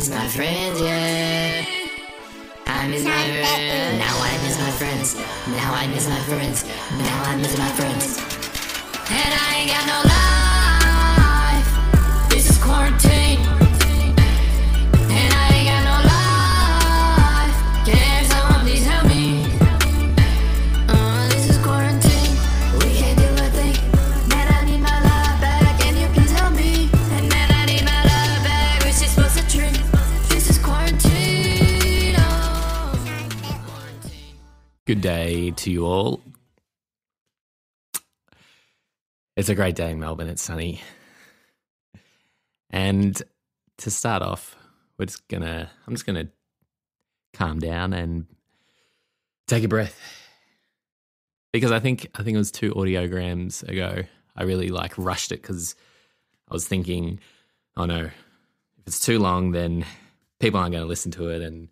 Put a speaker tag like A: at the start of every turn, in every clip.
A: miss my friends, yeah. I miss my friends. Now I miss my friends. Now I miss my friends. Now I miss my friends. And I ain't got no life.
B: Day to you all. It's a great day in Melbourne. It's sunny. And to start off, we're just gonna I'm just gonna calm down and take a breath. Because I think I think it was two audiograms ago. I really like rushed it because I was thinking, oh no, if it's too long, then people aren't going to listen to it, and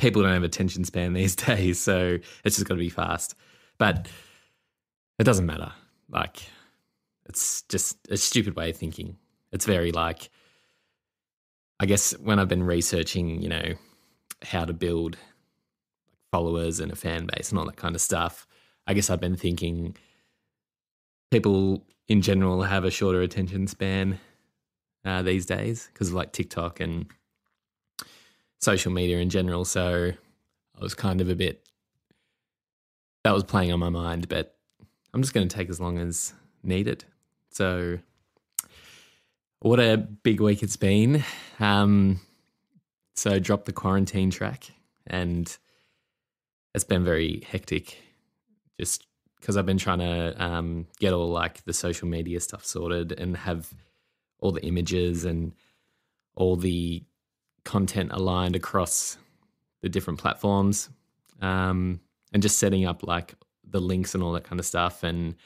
B: people don't have attention span these days, so it's just got to be fast. But it doesn't matter. Like, it's just a stupid way of thinking. It's very like, I guess when I've been researching, you know, how to build followers and a fan base and all that kind of stuff, I guess I've been thinking people in general have a shorter attention span uh, these days because of like TikTok and social media in general. So I was kind of a bit that was playing on my mind, but I'm just going to take as long as needed. So, what a big week it's been. Um, so, dropped the quarantine track, and it's been very hectic just because I've been trying to um, get all like the social media stuff sorted and have all the images and all the content aligned across the different platforms um, and just setting up like the links and all that kind of stuff. And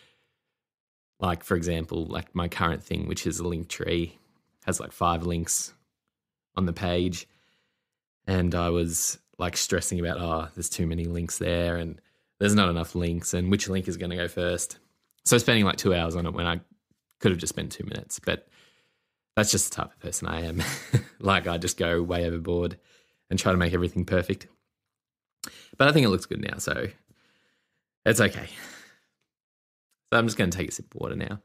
B: like for example like my current thing which is a Linktree has like five links on the page. And i was like stressing about oh there's too many links there and there's not enough links and which link is going to go first? So spending like two hours on it when i could have just spent two minutes. But that's just the type of person I am. like I just go way overboard and try to make everything perfect. But I think it looks good now, so it's okay. So I'm just going to take a sip of water now.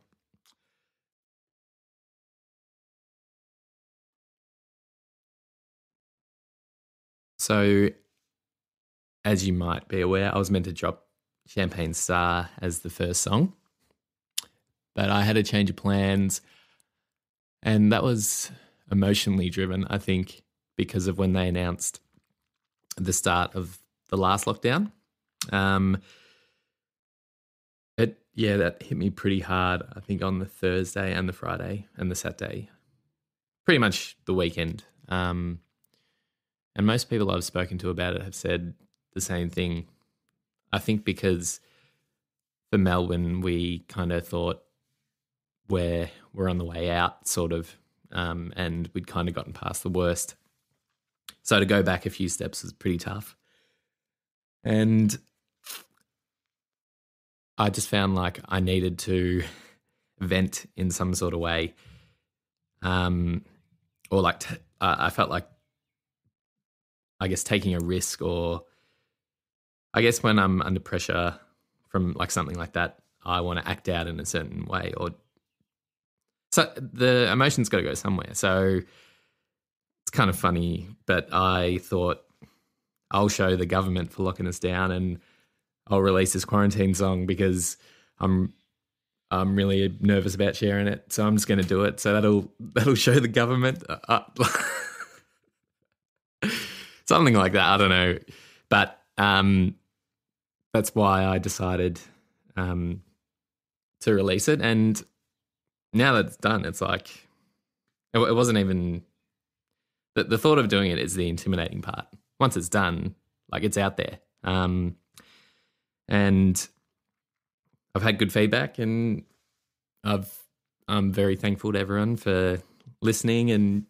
B: So, as you might be aware, I was meant to drop Champagne Star as the first song, but I had a change of plans. And that was emotionally driven, I think, because of when they announced the start of the last lockdown. Um, it yeah, that hit me pretty hard. I think on the Thursday and the Friday and the Saturday, pretty much the weekend. Um, and most people I've spoken to about it have said the same thing. I think because for Melbourne, we kind of thought where we're on the way out, sort of, um, and we'd kind of gotten past the worst. So to go back a few steps was pretty tough. And I just found like I needed to vent in some sort of way. Um, or like, I felt like, I guess, taking a risk, or I guess when I'm under pressure from like something like that, I want to act out in a certain way or so the emotions got to go somewhere. So it's kind of funny, but I thought I'll show the government for locking us down, and I'll release this quarantine song because I'm I'm really nervous about sharing it. So I'm just going to do it. So that'll that'll show the government. Uh, something like that. I don't know, but um, that's why I decided um, to release it and now that it's done, it's like it, it wasn't even the, the thought of doing it is the intimidating part. Once it's done, like it's out there. Um, and I've had good feedback, and I've I'm very thankful to everyone for listening and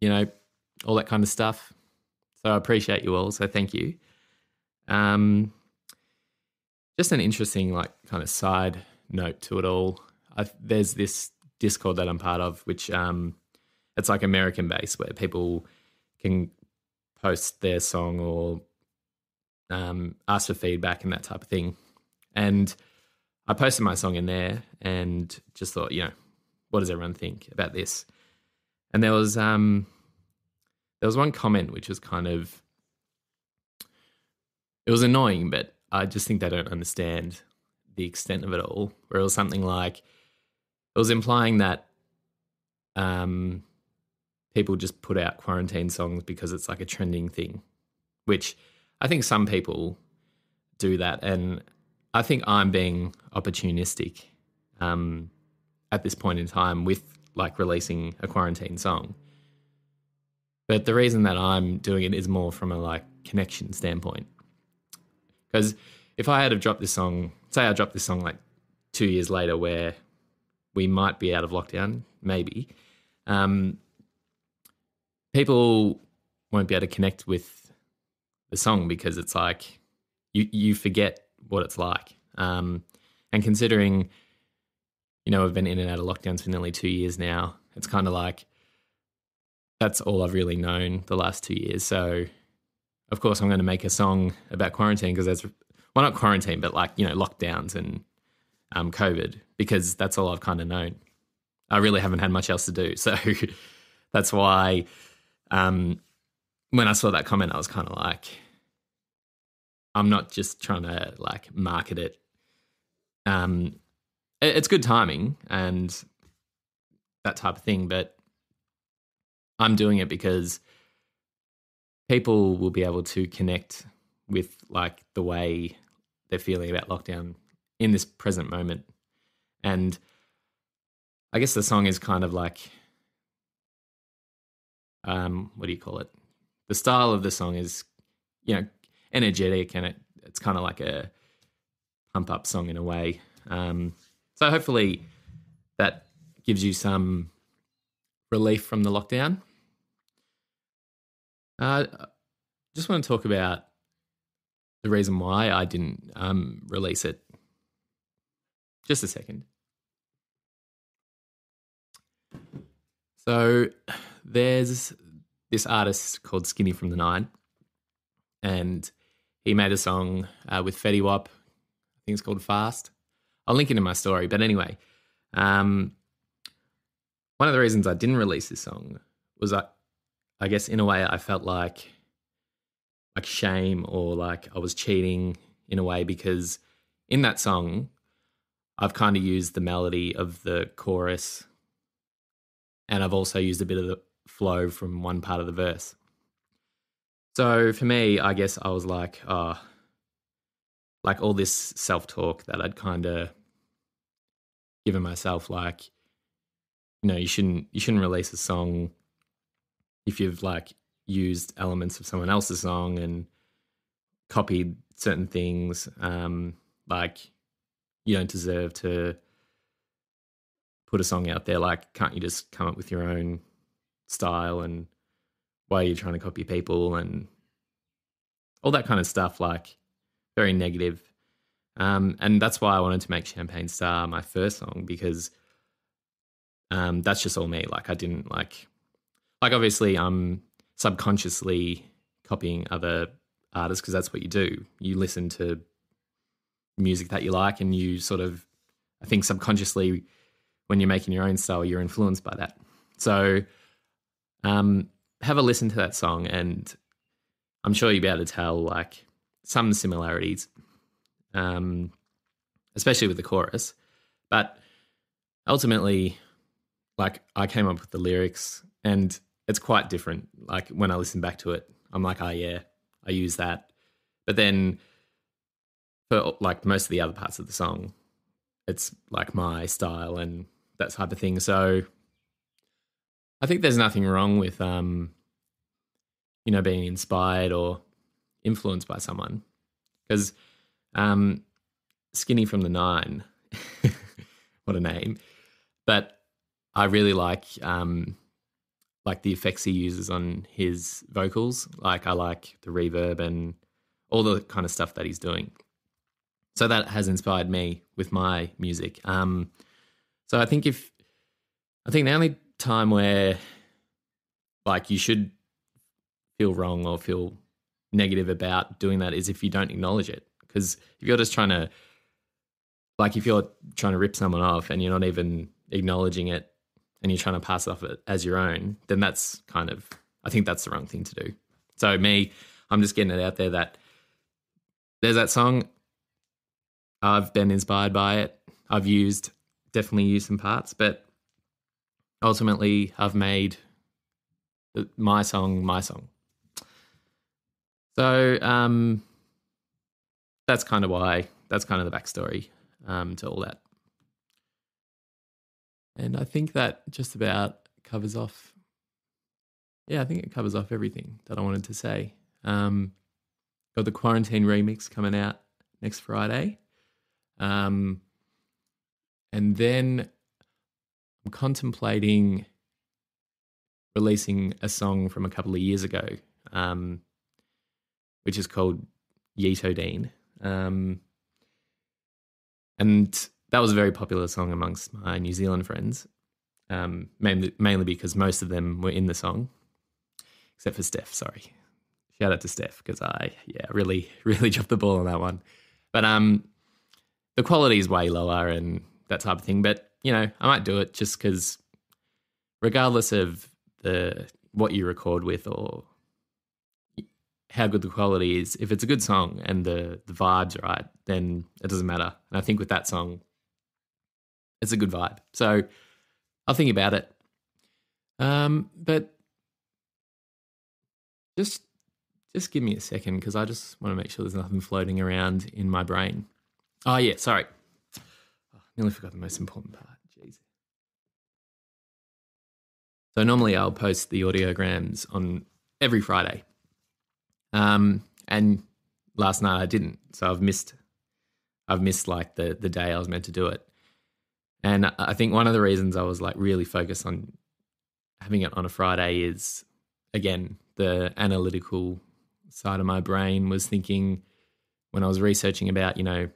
B: you know all that kind of stuff. So I appreciate you all. So thank you. Um, just an interesting like kind of side note to it all. I, there's this Discord that I'm part of, which um, it's like American based where people can post their song or um, ask for feedback and that type of thing. And I posted my song in there and just thought, you know, what does everyone think about this? And there was um there was one comment which was kind of it was annoying, but I just think they don't understand the extent of it all. Where it was something like it was implying that um people just put out quarantine songs because it's like a trending thing, which I think some people do that, and I think I'm being opportunistic um, at this point in time with like releasing a quarantine song. But the reason that I'm doing it is more from a like connection standpoint. Because if I had have dropped this song, say I dropped this song like two years later, where we might be out of lockdown, maybe, um, people won't be able to connect with the song because it's like you you forget what it's like. Um, and considering, you know, I've been in and out of lockdowns for nearly two years now, it's kind of like that's all I've really known the last two years. So, of course, I'm going to make a song about quarantine because that's well, not quarantine, but like you know, lockdowns and um, COVID because that's all I've kind of known. I really haven't had much else to do, so that's why um, when I saw that comment, I was kind of like, I'm not just trying to like market it. Um, it- it's good timing and that type of thing, but I'm doing it because people will be able to connect with like the way they're feeling about lockdown in this present moment. And I guess the song is kind of like um what do you call it? The style of the song is you know energetic and it it's kind of like a pump up song in a way. Um so hopefully that gives you some relief from the lockdown. Uh, just want to talk about the reason why I didn't um, release it. Just a second. So there's this artist called Skinny from the Nine, and he made a song uh, with Fetty Wap. I think it's called Fast. I'll link it in my story. But anyway, um, one of the reasons I didn't release this song was I, I guess in a way I felt like like shame or like I was cheating in a way because in that song I've kind of used the melody of the chorus and I've also used a bit of the flow from one part of the verse. So for me, I guess I was like, oh, like all this self talk that I'd kind of given myself, like, you know, you shouldn't you shouldn't release a song if you've like used elements of someone else's song and copied certain things. Um, like, you don't deserve to put a song out there. Like, can't you just come up with your own style and why are you trying to copy people and all that kind of stuff? Like, very negative. Um, and that's why I wanted to make Champagne Star my first song because um, that's just all me. Like, I didn't like, like, obviously, I'm subconsciously copying other artists because that's what you do. You listen to music that you like and you sort of, I think, subconsciously when you're making your own style, you're influenced by that. So, um, have a listen to that song, and I'm sure you'll be able to tell like some similarities, um, especially with the chorus. But ultimately, like I came up with the lyrics, and it's quite different. Like when I listen back to it, I'm like, oh yeah, I use that. But then for like most of the other parts of the song, it's like my style and that type of thing. So I think there's nothing wrong with um, you know, being inspired or influenced by someone. Because um Skinny from the Nine, what a name. But I really like um like the effects he uses on his vocals. Like I like the reverb and all the kind of stuff that he's doing. So that has inspired me with my music. Um, so I think if I think the only time where like you should feel wrong or feel negative about doing that is if you don't acknowledge it. Because if you're just trying to, like, if you're trying to rip someone off and you're not even acknowledging it and you're trying to pass off it as your own, then that's kind of, I think that's the wrong thing to do. So, me, I'm just getting it out there that there's that song. I've been inspired by it. I've used, definitely used some parts, but ultimately, I've made my song my song. So um, that's kind of why, that's kind of the backstory um, to all that. And I think that just about covers off, yeah, I think it covers off everything that I wanted to say. Um, got the quarantine remix coming out next Friday. Um, and then I'm contemplating releasing a song from a couple of years ago. Um, which is called Yeetodine. Um, and that was a very popular song amongst my New Zealand friends, um, mainly, mainly because most of them were in the song, except for Steph. Sorry, shout out to Steph because I yeah really really dropped the ball on that one. But um, the quality is way lower and that type of thing. But you know, I might do it just because, regardless of the what you record with or how good the quality is. If it's a good song and the the vibes right, then it doesn't matter. And I think with that song, it's a good vibe. So I'll think about it. Um, but just just give me a second because I just want to make sure there's nothing floating around in my brain. Oh yeah, sorry. Oh, nearly forgot the most important part. Jeez. So normally I'll post the audiograms on every Friday. Um, and last night I didn't, so I've missed. I've missed like the the day I was meant to do it, and I think one of the reasons I was like really focused on having it on a Friday is again the analytical side of my brain was thinking when I was researching about you know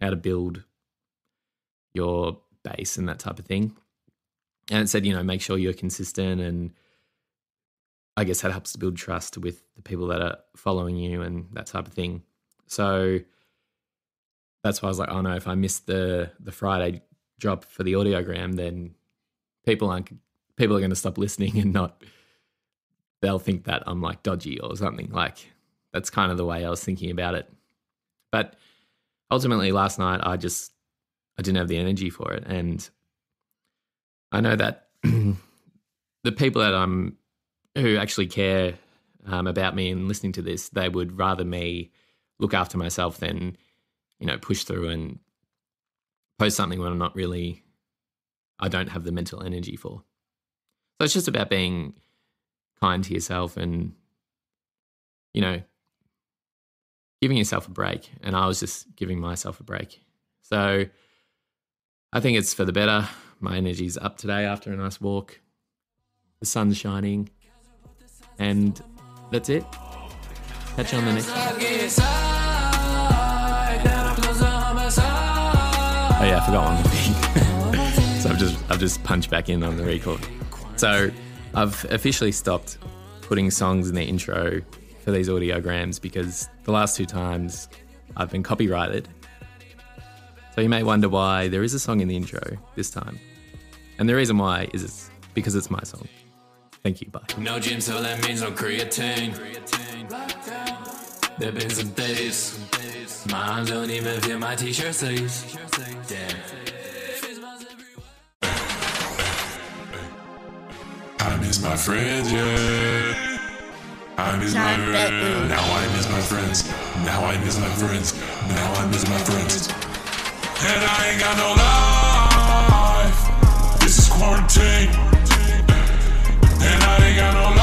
B: how to build your base and that type of thing, and it said you know make sure you're consistent and I guess that helps to build trust with the people that are following you and that type of thing. So that's why I was like, oh no, if I miss the the Friday drop for the audiogram, then people aren't people are going to stop listening and not they'll think that I'm like dodgy or something. Like that's kind of the way I was thinking about it. But ultimately, last night I just I didn't have the energy for it, and I know that the people that I'm who actually care um, about me and listening to this, they would rather me look after myself than, you know, push through and post something when I'm not really, I don't have the mental energy for. So it's just about being kind to yourself and, you know, giving yourself a break. And I was just giving myself a break. So I think it's for the better. My energy's up today after a nice walk. The sun's shining. And that's it. Catch you on the next one. Oh yeah, I forgot one thing. so I've just I've just punched back in on the record. So I've officially stopped putting songs in the intro for these audiograms because the last two times I've been copyrighted. So you may wonder why there is a song in the intro this time. And the reason why is it's because it's my song. Thank you. Bye.
C: No gym, so that means no creatine. There been some days. My arms don't even fit my t-shirt sleeves. Damn.
D: I miss my friends, yeah. I miss my friends. Now I miss my friends. Now I miss my friends. Now I miss my friends. And I ain't got no life. This is quarantine. And I ain't got no life.